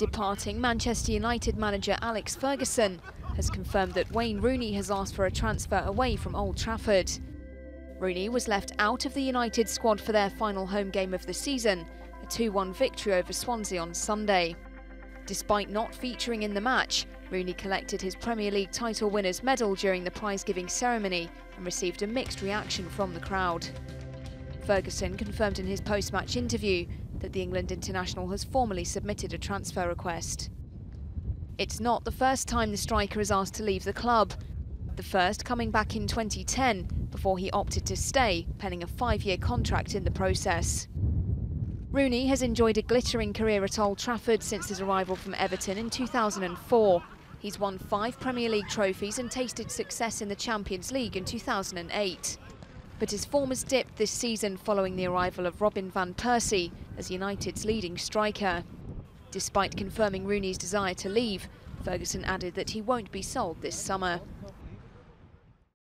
Departing Manchester United manager Alex Ferguson has confirmed that Wayne Rooney has asked for a transfer away from Old Trafford. Rooney was left out of the United squad for their final home game of the season, a 2-1 victory over Swansea on Sunday. Despite not featuring in the match, Rooney collected his Premier League title winner's medal during the prize-giving ceremony and received a mixed reaction from the crowd. Ferguson confirmed in his post-match interview that the England international has formally submitted a transfer request. It's not the first time the striker is asked to leave the club. The first coming back in 2010 before he opted to stay, penning a five-year contract in the process. Rooney has enjoyed a glittering career at Old Trafford since his arrival from Everton in 2004. He's won five Premier League trophies and tasted success in the Champions League in 2008. But his form has dipped this season following the arrival of Robin van Persie as United's leading striker. Despite confirming Rooney's desire to leave, Ferguson added that he won't be sold this summer.